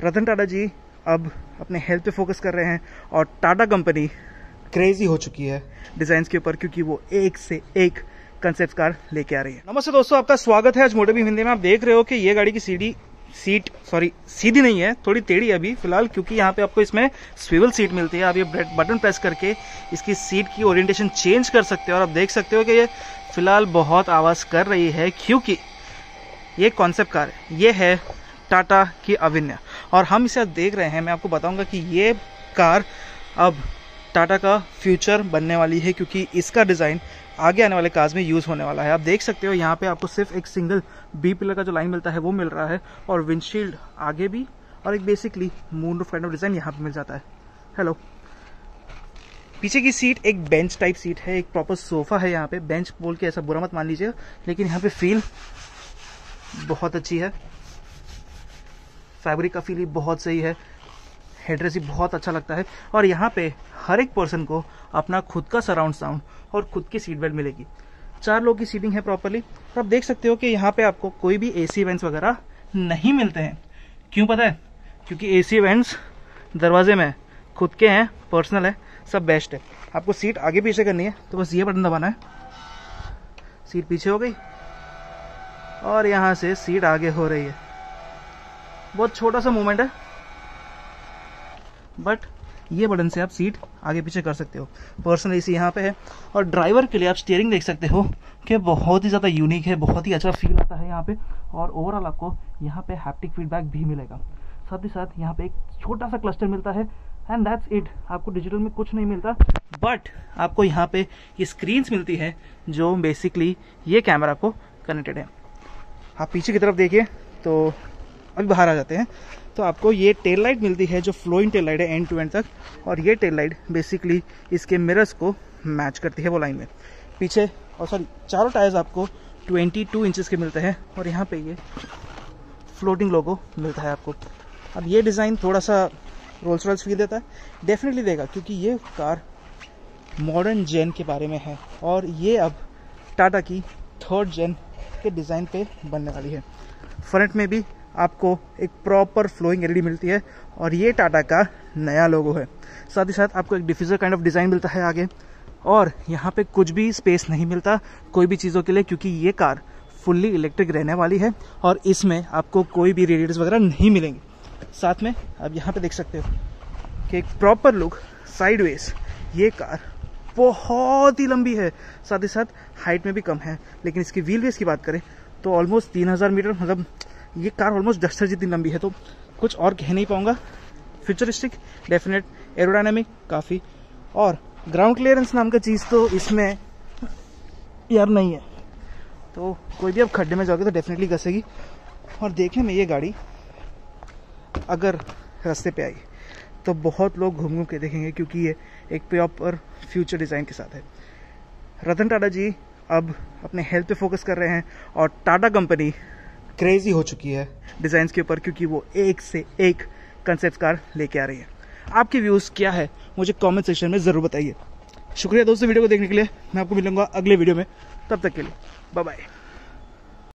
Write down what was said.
रतन टाटा जी अब अपने हेल्थ पे फोकस कर रहे हैं और टाटा कंपनी क्रेजी हो चुकी है डिज़ाइन के ऊपर क्योंकि वो एक से एक कंसेप्ट कार लेके आ रही है। नमस्ते दोस्तों, आपका स्वागत है आज मोटे भी हिंदी में। आप देख रहे हो कि ये गाड़ी की सीढ़ी सीट सॉरी सीधी नहीं है, थोड़ी टेढ़ी अभी फ़िलहाल क्योंकि यहाँ पे आपको इसमें स्विवल सीट मिलती है। आप ये बटन प्रेस करके इसकी सीट की ओरिएंटेशन चेंज कर सकते हो और आप देख सकते हो कि ये फ़िलहाल बहुत आवाज़ कर रही है क्योंकि ये कॉन्सेप्ट कार है। ये है टाटा की अविन्या और हम इसे देख रहे हैं, मैं आपको बताऊँगा कि ये कार अब टाटा का फ्यूचर बनने वाली है, क्योंकि इसका डिज़ाइन आगे आने वाले कार्स में यूज़ होने वाला है। आप देख सकते हो, यहाँ पे आपको सिर्फ़ एक सिंगल बी पिलर का जो लाइन मिलता है, वो मिल रहा है, और विंडशील्ड आगे भी, और एक basically moonroof kind of design यहाँ पे मिल जाता है। हेलो पीछे की सीट एक बेंच टाइप सीट है, एक प्रॉपर सोफा है यहाँ पे। बेंच बोल के ऐसा बुरा मत मान लीजिए लेकिन यहाँ पे फील बहुत अच्छी है। फैब्रिक का फील ही बहुत सही है। हेड्रेस भी बहुत अच्छा लगता है। और यहाँ पे हर एक पर्सन को अपना खुद का सराउंड साउंड और खुद की सीट बेल्ट मिलेगी। चार लोग की सीटिंग है प्रॉपरली तो आप देख सकते हो कि यहाँ पे आपको कोई भी एसी इवेंट्स वगैरह नहीं मिलते हैं। क्यों पता है? क्योंकि एसी इवेंट्स दरवाजे में खुद के हैं पर्सनल है, सब बेस्ट है। आपको सीट आगे पीछे करनी है तो बस ये बटन दबाना है। सीट पीछे हो गई। और यहाँ से सीट आगे हो रही है। बहुत छोटा सा मूवमेंट है। बट ये बटन से आप सीट आगे पीछे कर सकते हो। पर्सनल एसी यहाँ पे है। और ड्राइवर के लिए आप स्टीयरिंग देख सकते हो कि बहुत ही ज़्यादा यूनिक है, बहुत ही अच्छा फील आता है यहाँ पे। और ओवरऑल आपको यहाँ पे हैप्टिक फीडबैक भी मिलेगा। साथ ही साथ यहाँ पे एक छोटा सा क्लस्टर मिलता है। एंड दैट्स इट आपको डिजिटल में कुछ नहीं मिलता। बट आपको यहाँ पे ये स्क्रीन्स मिलती है जो बेसिकली ये कैमरा को कनेक्टेड है। आप पीछे की तरफ़ देखिए तो अभी बाहर आ जाते हैं। तो आपको ये टेल लाइट मिलती है, जो फ्लोइंग टेल लाइट है एंड टू एंड तक। और ये टेल लाइट बेसिकली इसके मिरर्स को मैच करती है वो लाइन में। पीछे, और सॉरी चारों टायर्स आपको 22 इंचेस के मिलते हैं। और यहाँ पे ये फ्लोटिंग लोगो मिलता है आपको। अब ये डिज़ाइन थोड़ा सा रोल्स रॉयल्स फील देता है। डेफिनेटली देगा, क्योंकि ये कार मॉडर्न जेन के बारे में है। और ये अब टाटा की थर्ड जेन के डिज़ाइन पे बनने वाली है। फ्रंट में भी आपको एक प्रॉपर फ्लोइंग एलईडी मिलती है और ये टाटा का नया लोगो है। साथ ही साथ आपको एक डिफ्यूजर काइंड ऑफ़ डिज़ाइन मिलता है आगे। और यहाँ पे कुछ भी स्पेस नहीं मिलता कोई भी चीज़ों के लिए क्योंकि ये कार फुल्ली इलेक्ट्रिक रहने वाली है और इसमें आपको कोई भी रेडिएटर्स वगैरह नहीं मिलेंगे। साथ में आप यहाँ पे देख सकते हो कि एक प्रॉपर लुक साइडवेज ये कार बहुत ही लंबी है। साथ ही साथ हाइट में भी कम है। लेकिन इसकी व्हील बेस की बात करें तो ऑलमोस्ट तीन हज़ार मीटर मतलब ये कार ऑलमोस्ट डस्टर जितनी लंबी है तो कुछ और कह नहीं पाऊँगा। फ्यूचरिस्टिक डेफिनेट एरोडायनामिक काफ़ी। और ग्राउंड क्लियरेंस नाम का चीज़ तो इसमें यार नहीं है। तो कोई भी अब खड्डे में जाओगे तो डेफिनेटली घसेगी। और देखने में ये गाड़ी, अगर रास्ते पे आई तो बहुत लोग घूम घूम के देखेंगे, क्योंकि ये एक प्रॉपर फ्यूचर डिज़ाइन के साथ है। रतन टाटा जी अब अपने हेल्थ पे फोकस कर रहे हैं, और टाटा कंपनी क्रेजी हो चुकी है डिज़ाइन के ऊपर, क्योंकि वो एक से एक कंसेप्ट कार लेके आ रही है। आपके व्यूज़ क्या है? मुझे कमेंट सेक्शन में ज़रूर बताइए। शुक्रिया दोस्तों वीडियो को देखने के लिए। मैं आपको मिलूँगा अगले वीडियो में। तब तक के लिए बाय बाय